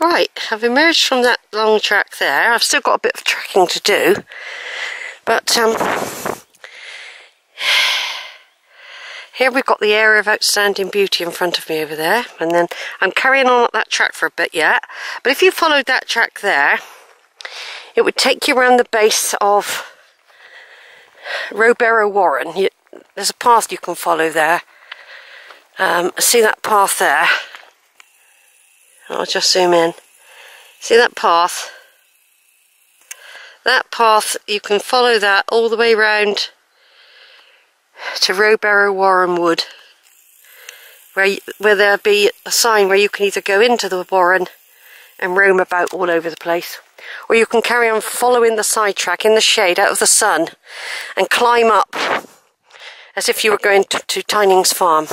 Right, I've emerged from that long track there. I've still got a bit of tracking to do. But um, here we've got the area of outstanding beauty in front of me over there. And then I'm carrying on at that track for a bit yet. But if you followed that track there, it would take you around the base of Rowberrow Warren. You, there's a path you can follow there. Um, see that path there? I'll just zoom in. See that path? That path, you can follow that all the way round to Rowberrow Warren Wood, where, where there'll be a sign where you can either go into the warren and roam about all over the place, or you can carry on following the side track in the shade out of the sun and climb up as if you were going to, to Tyning's farm.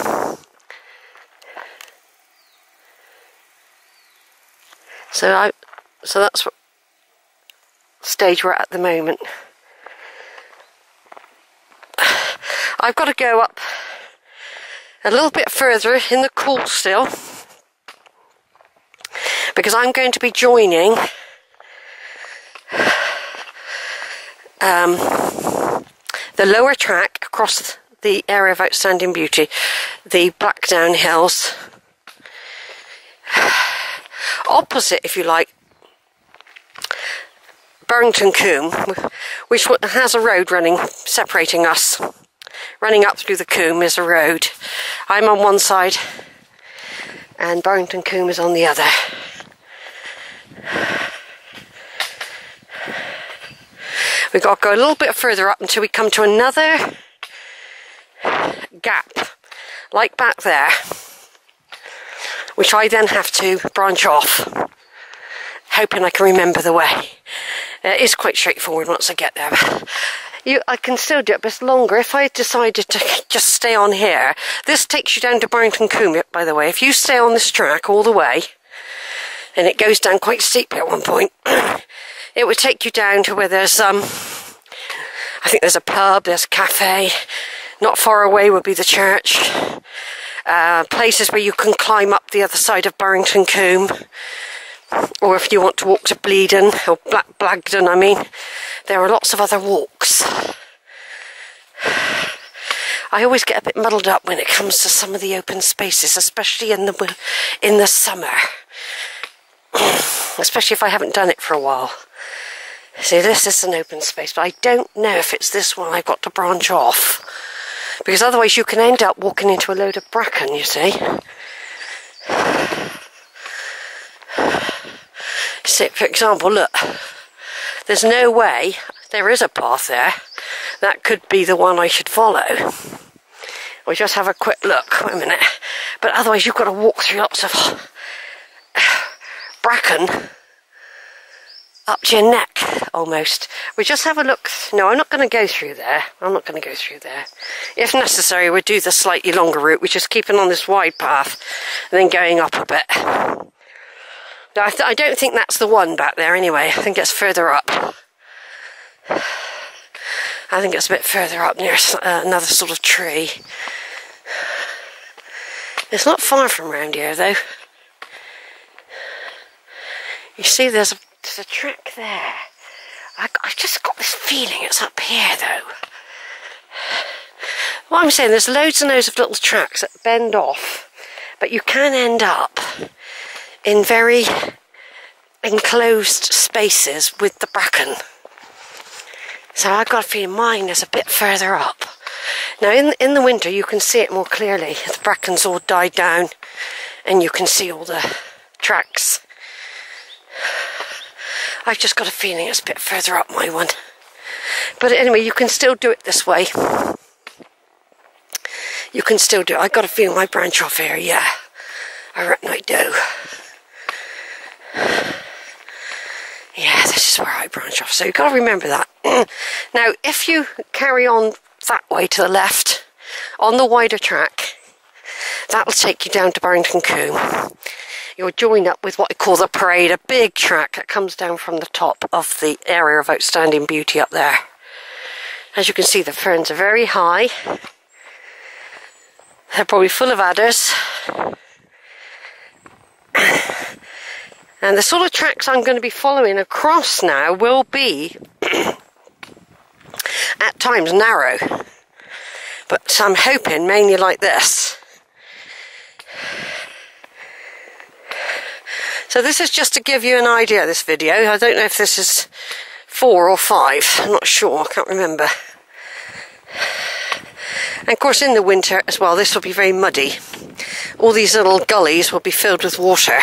So I, so that's what stage we're at at the moment. I've got to go up a little bit further in the cool still because I'm going to be joining um, the lower track across the area of outstanding beauty, the Black Down Hills opposite, if you like, Burrington Combe, which has a road running, separating us. Running up through the combe is a road. I'm on one side and Burrington Combe is on the other. We've got to go a little bit further up until we come to another gap, like back there which I then have to branch off, hoping I can remember the way. Uh, it is quite straightforward once I get there. You, I can still do it, but it's longer. If I decided to just stay on here, this takes you down to Burrington Combe, by the way. If you stay on this track all the way, and it goes down quite steeply at one point, it would take you down to where there's, um, I think there's a pub, there's a cafe. Not far away would be the church. Uh, places where you can climb up the other side of Burrington Combe, or if you want to walk to Bleeden, or Black Blagdon, I mean, there are lots of other walks. I always get a bit muddled up when it comes to some of the open spaces, especially in the in the summer. especially if I haven't done it for a while. See, this is an open space, but I don't know if it's this one I've got to branch off. Because otherwise you can end up walking into a load of bracken, you see. So, for example, look, there's no way, there is a path there, that could be the one I should follow. We'll just have a quick look, wait a minute. But otherwise you've got to walk through lots of uh, bracken up to your neck almost. We just have a look. No, I'm not going to go through there. I'm not going to go through there. If necessary, we'll do the slightly longer route, which is keeping on this wide path and then going up a bit. No, I, I don't think that's the one back there anyway. I think it's further up. I think it's a bit further up near uh, another sort of tree. It's not far from around here though. You see there's a there's a track there. I, I've just got this feeling it's up here though. What I'm saying, there's loads and loads of little tracks that bend off, but you can end up in very enclosed spaces with the bracken. So I've got a feeling mine is a bit further up. Now in in the winter you can see it more clearly. The bracken's all died down and you can see all the tracks. I've just got a feeling it's a bit further up my one. But anyway, you can still do it this way. You can still do it. I've got a feeling my branch off here, yeah. I reckon I do. Yeah, this is where I branch off. So you've got to remember that. now, if you carry on that way to the left, on the wider track, that'll take you down to Burrington Combe you'll join up with what I call the parade, a big track that comes down from the top of the area of outstanding beauty up there. As you can see, the ferns are very high. They're probably full of adders. And the sort of tracks I'm going to be following across now will be at times narrow. But I'm hoping mainly like this. So this is just to give you an idea of this video. I don't know if this is four or five. I'm not sure. I can't remember. And of course in the winter as well this will be very muddy. All these little gullies will be filled with water.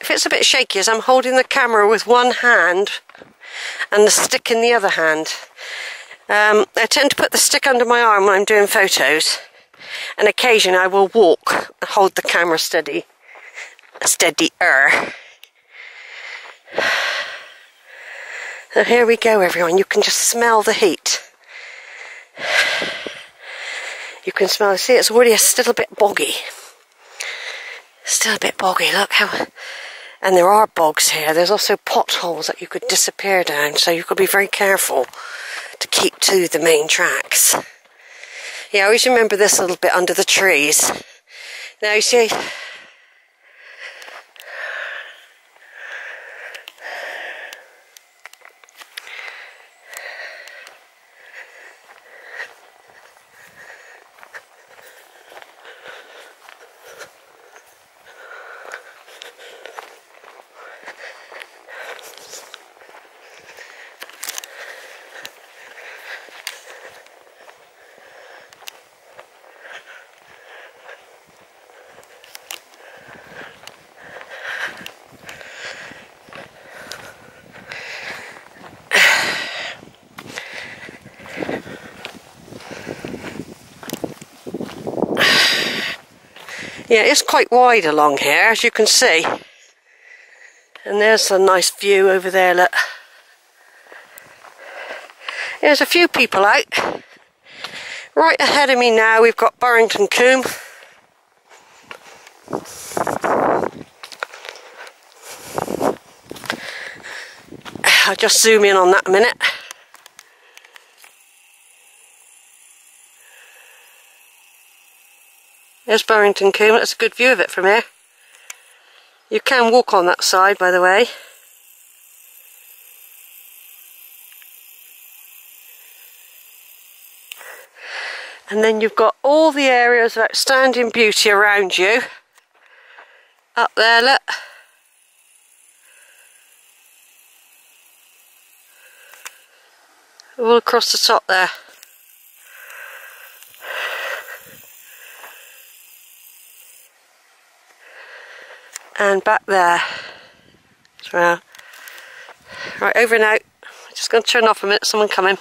If it's a bit shaky as I'm holding the camera with one hand and the stick in the other hand. Um, I tend to put the stick under my arm when I'm doing photos and occasionally I will walk and hold the camera steady, steadier. So here we go everyone, you can just smell the heat. You can smell, see it's already a little bit boggy. Still a bit boggy, look how and there are bogs here. There's also potholes that you could disappear down, so got to be very careful to keep to the main tracks. Yeah, I always remember this little bit under the trees. Now you see, Yeah, it's quite wide along here, as you can see. And there's a nice view over there, look. There's a few people out. Right ahead of me now, we've got Burrington Combe. I'll just zoom in on that a minute. There's Burrington Combe, that's a good view of it from here. You can walk on that side, by the way. And then you've got all the areas of outstanding beauty around you. Up there, look. All across the top there. And back there well. Right, over and out. Just going to turn off a minute, someone coming.